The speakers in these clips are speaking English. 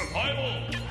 Survival.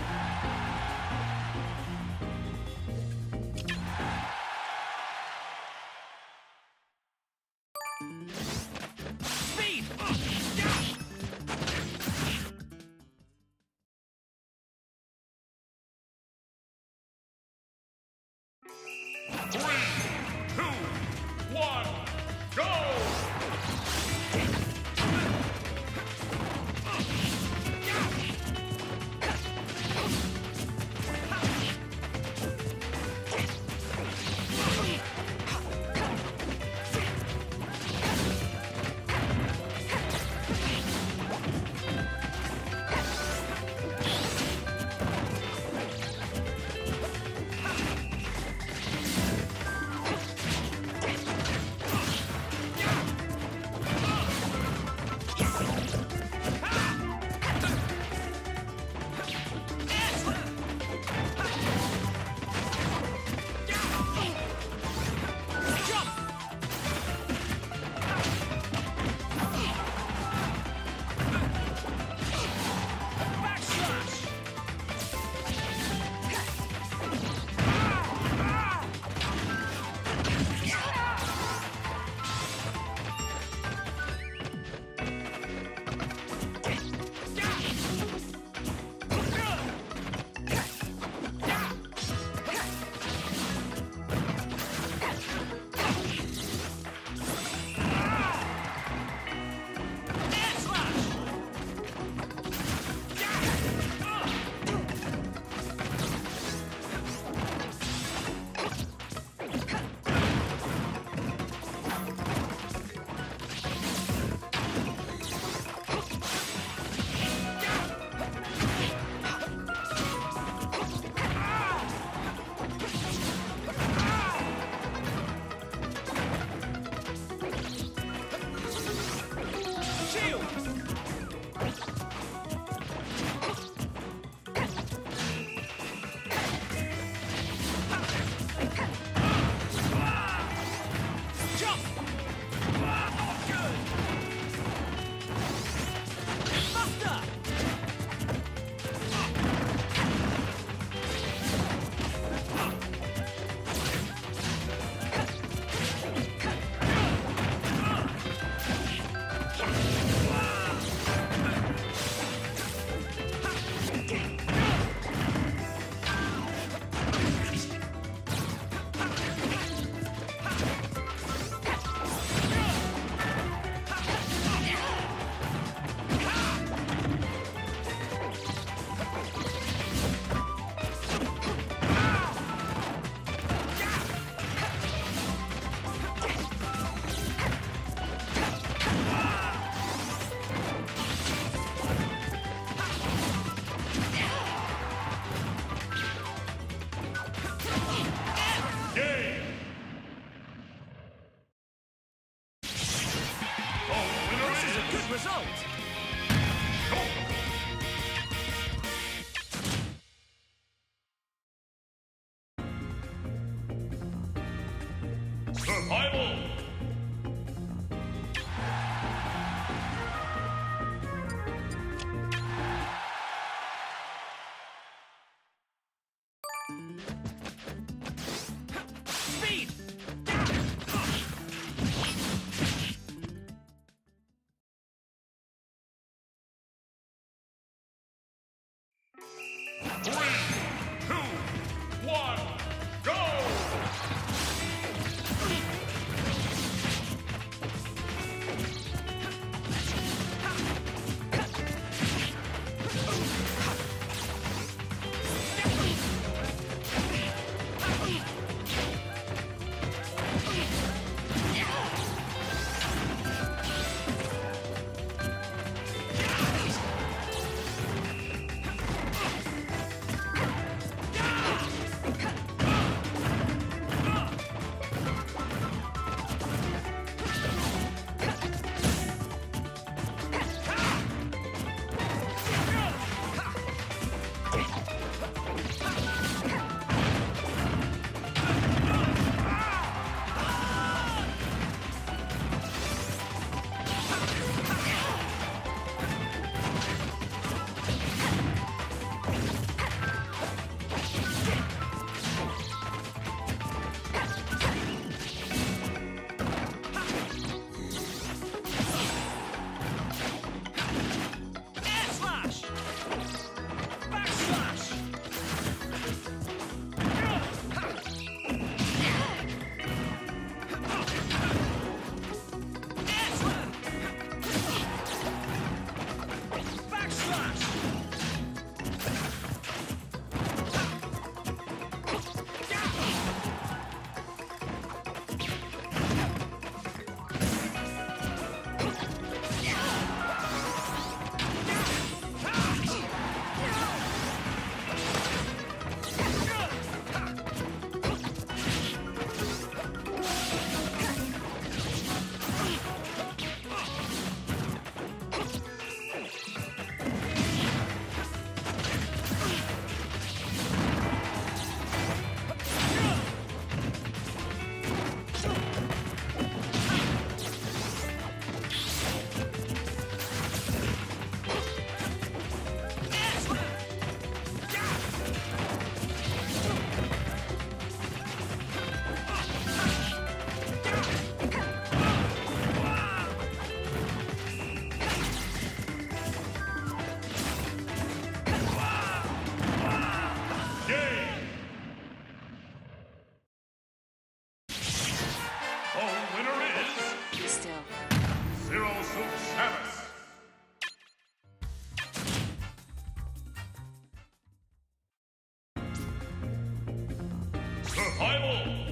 I will.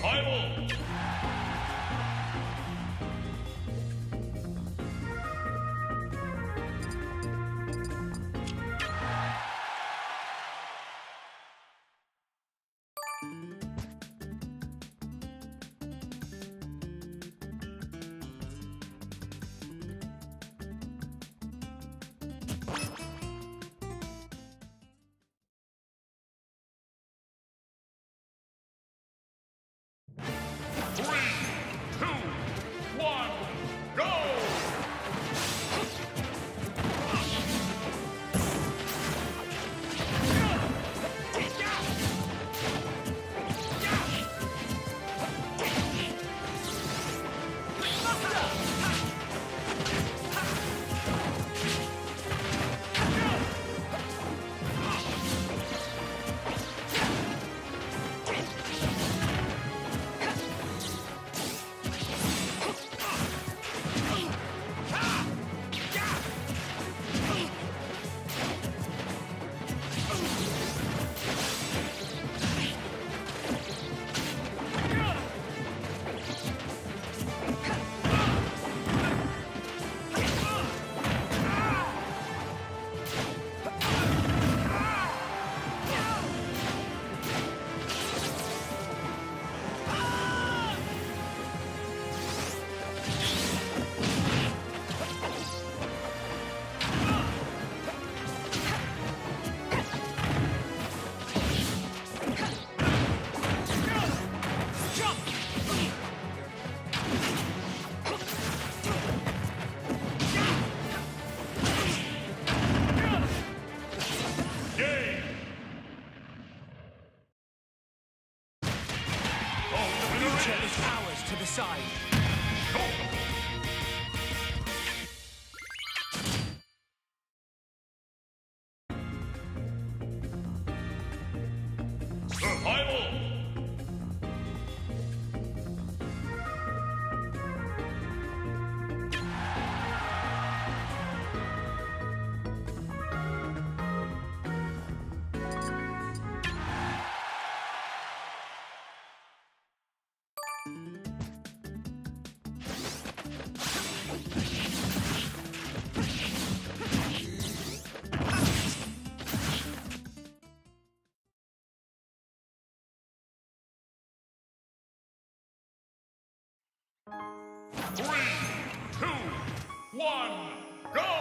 Survival. Ours one, go!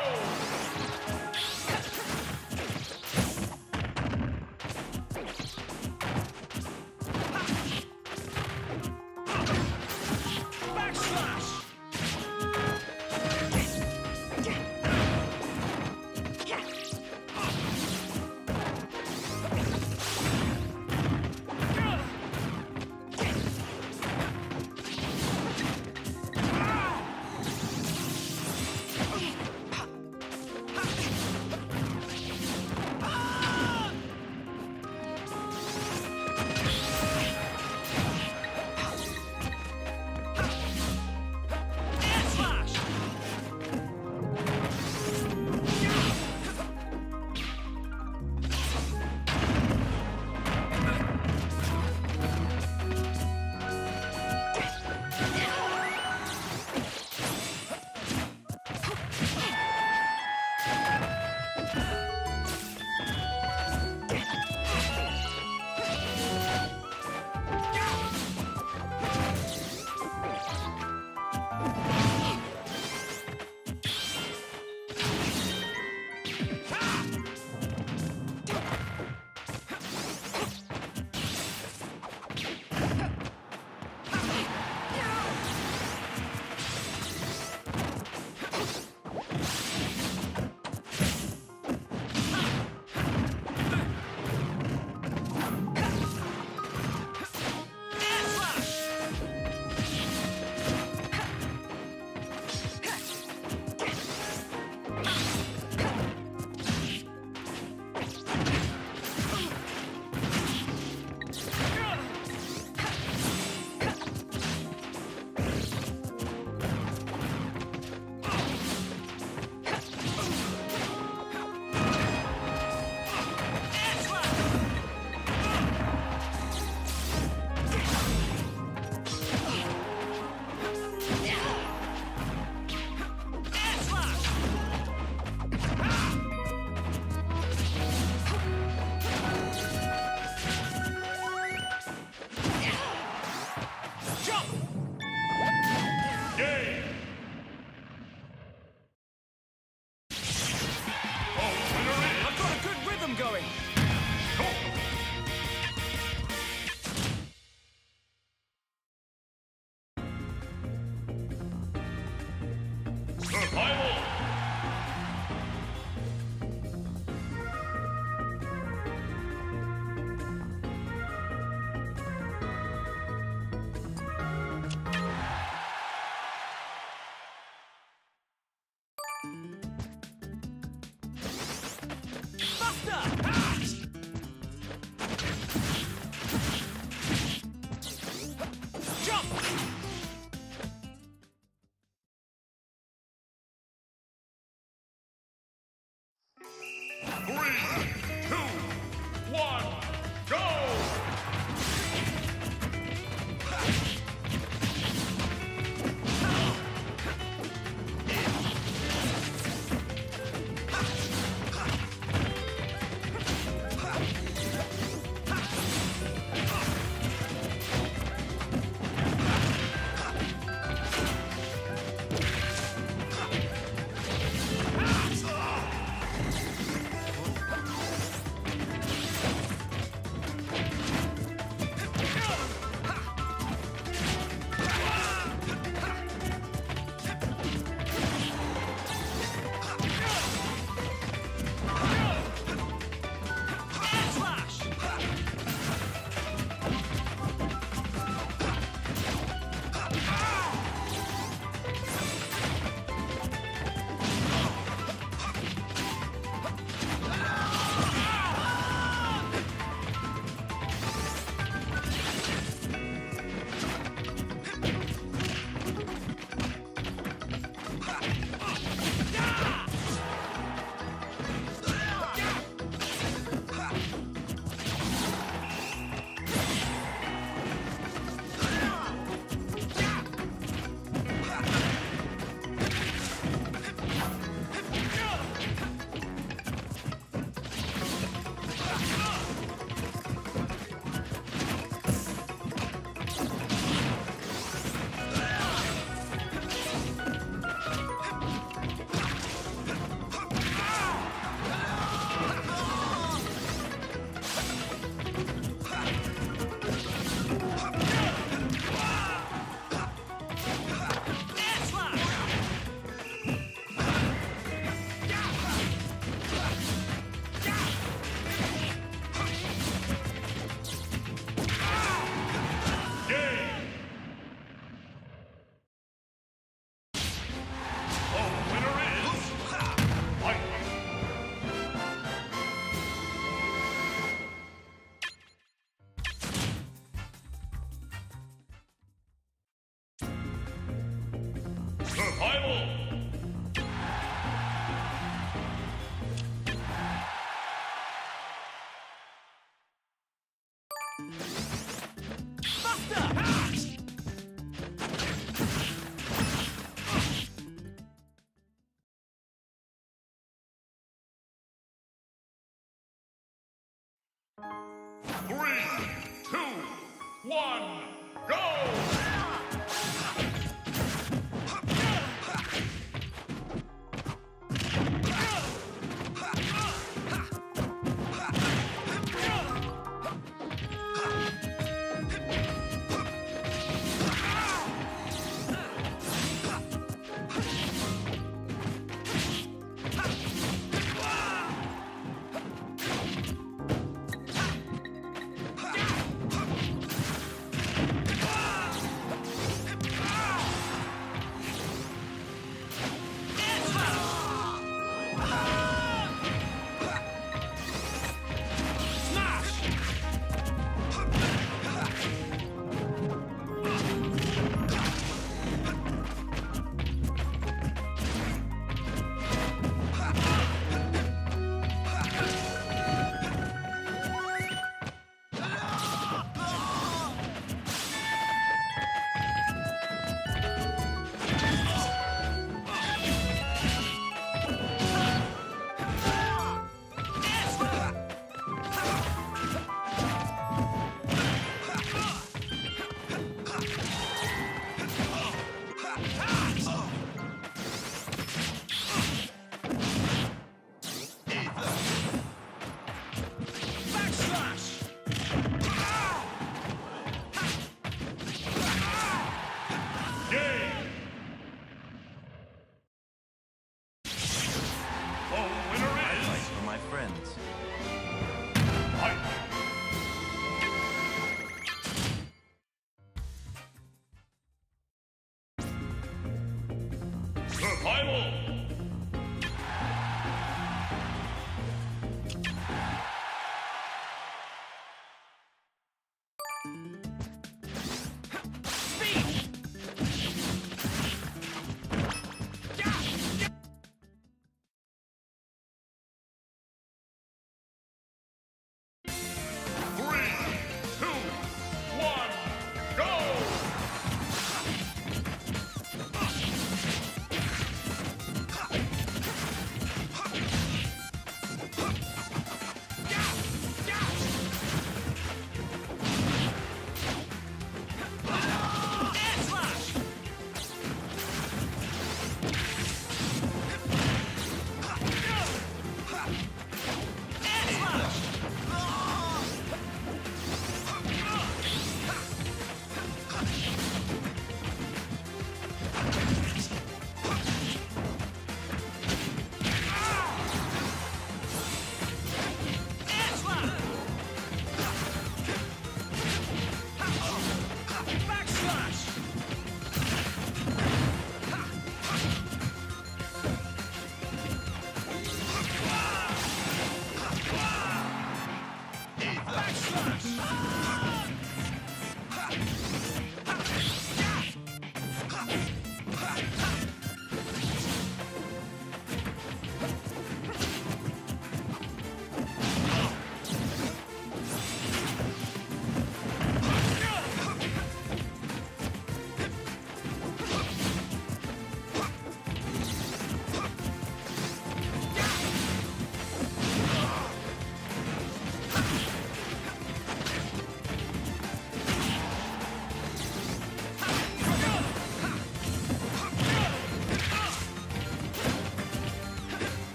One,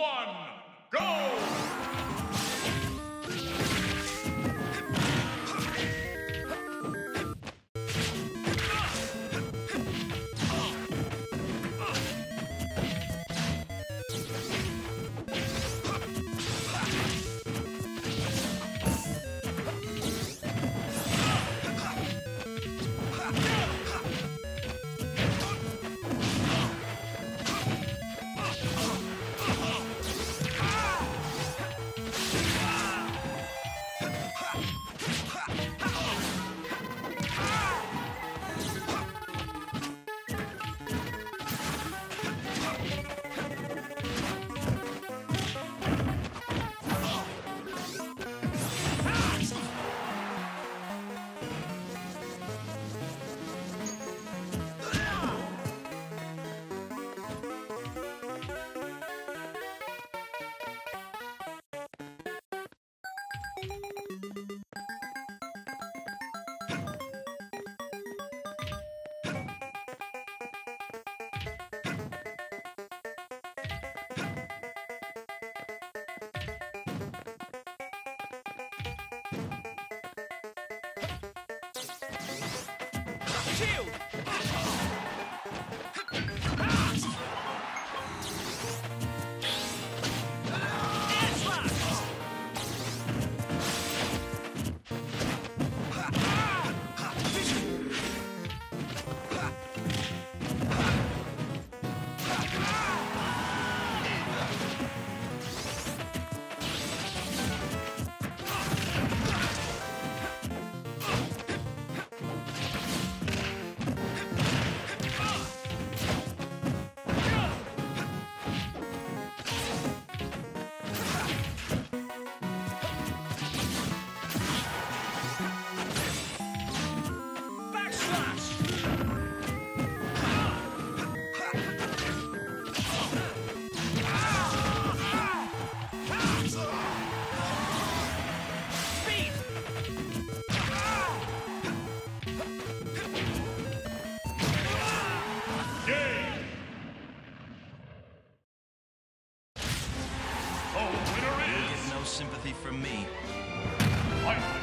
one, Shield! Sympathy from me. fight.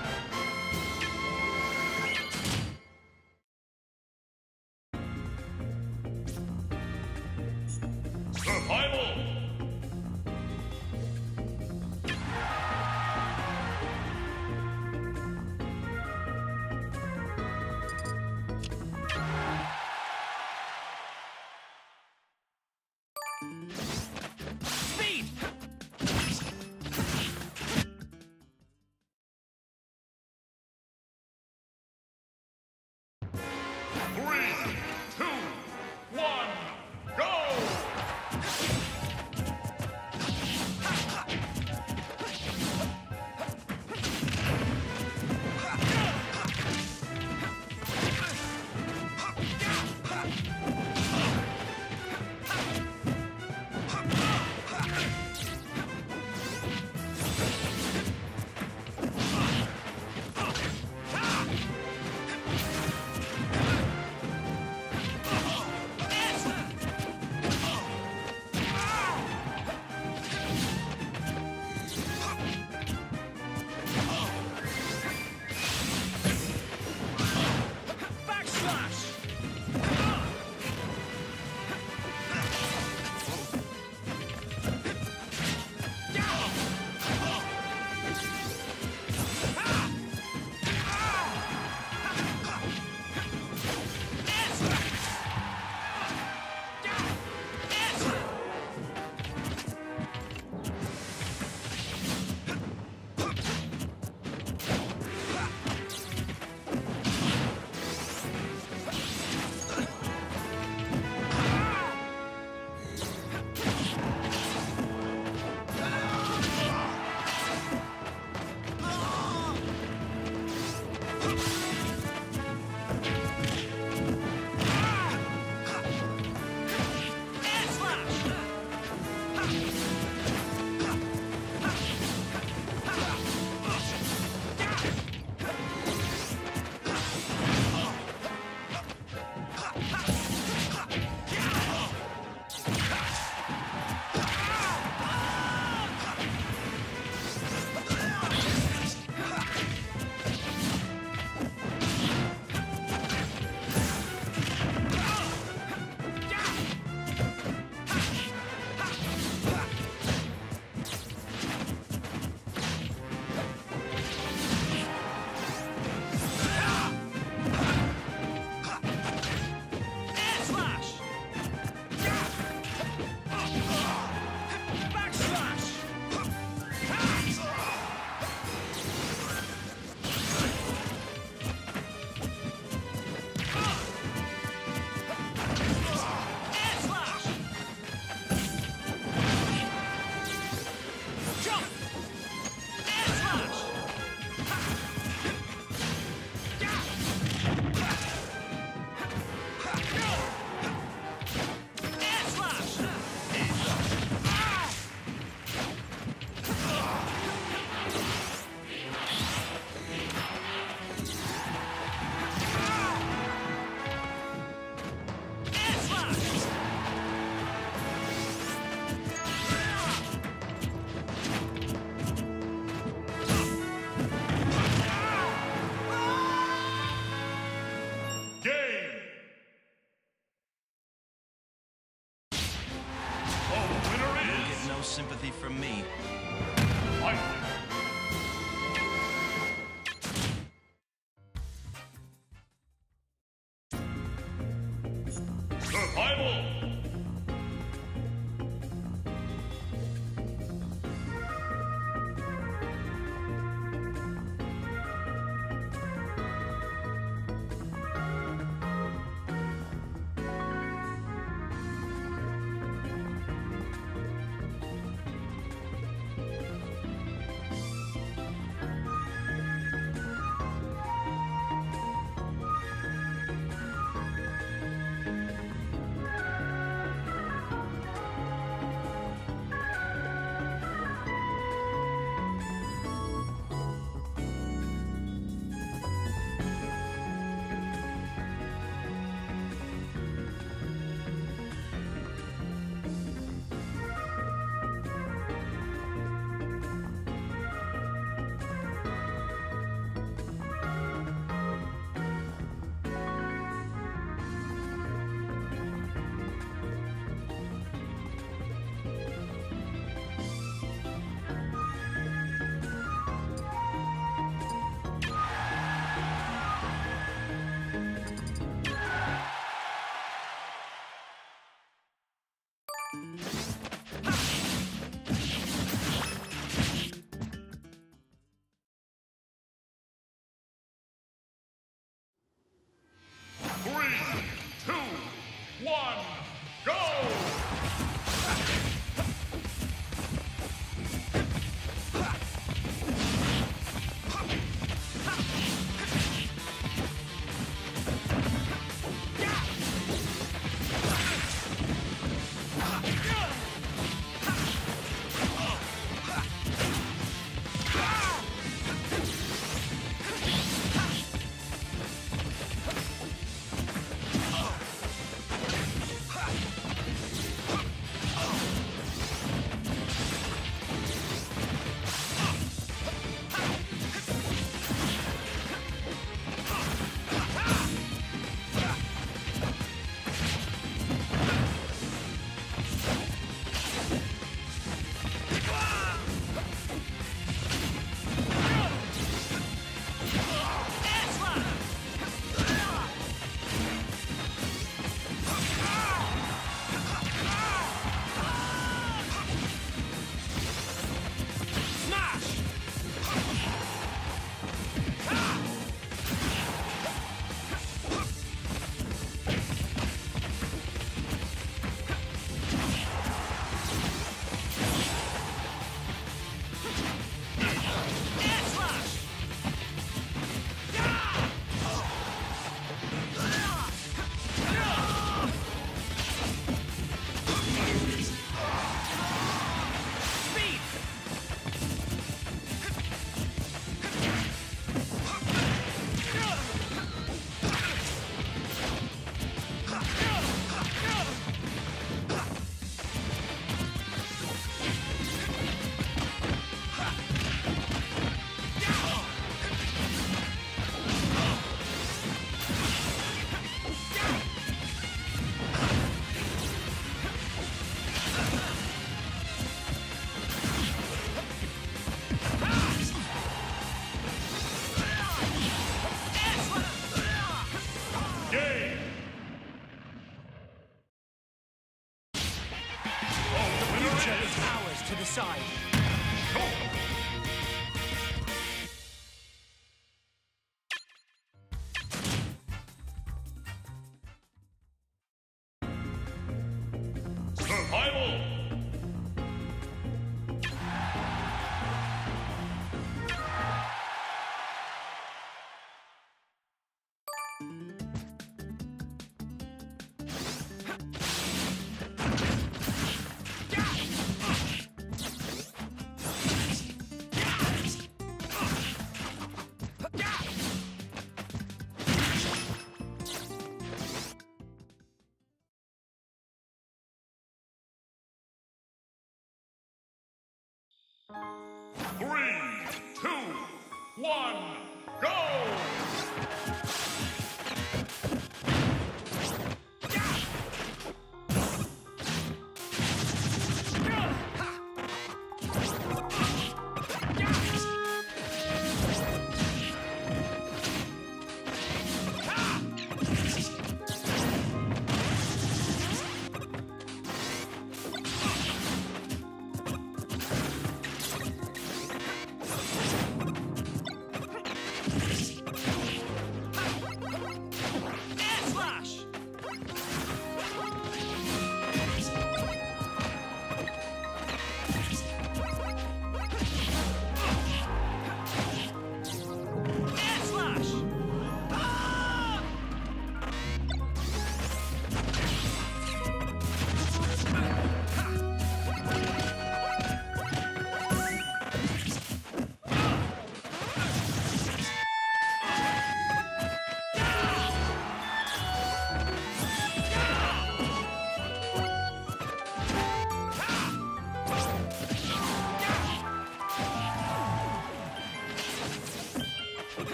One,